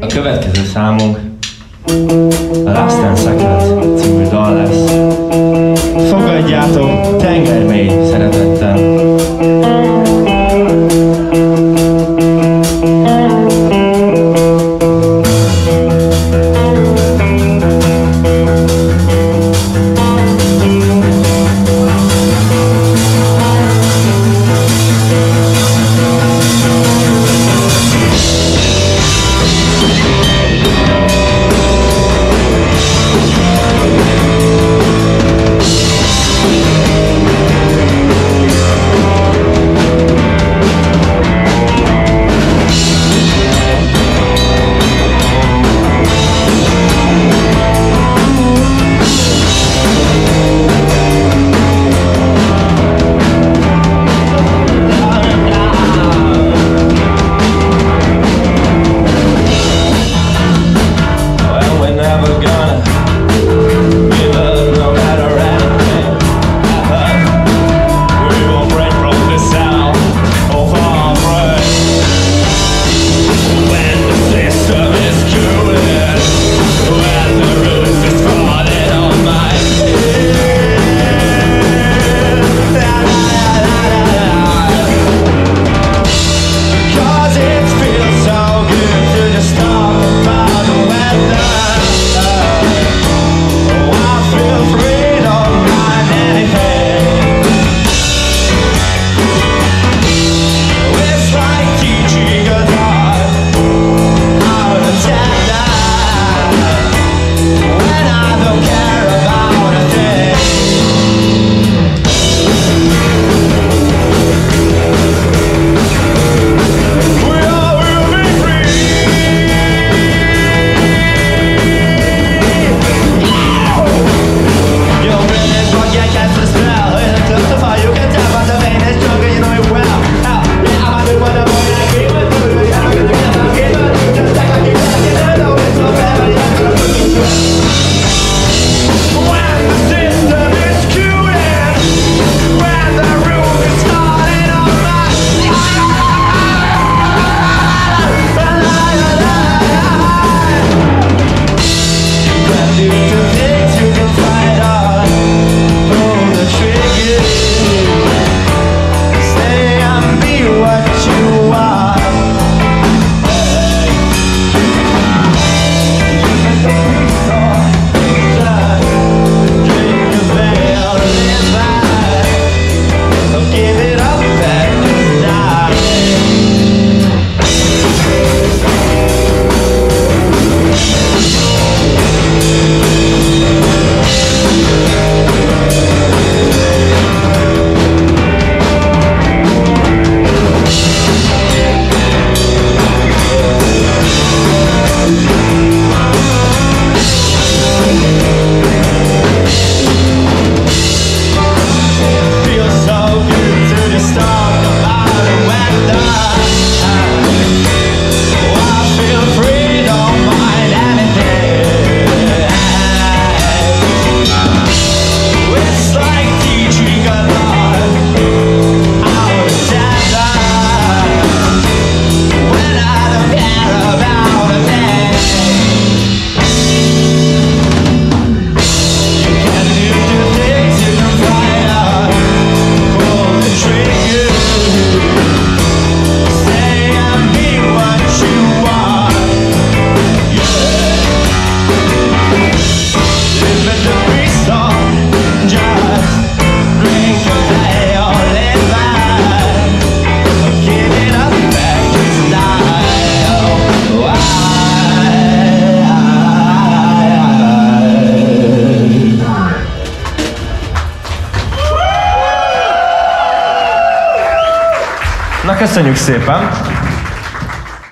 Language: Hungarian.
A következő számunk a Last Ten Second című dal lesz. Fogadjátok, tengermény! Na köszönjük szépen!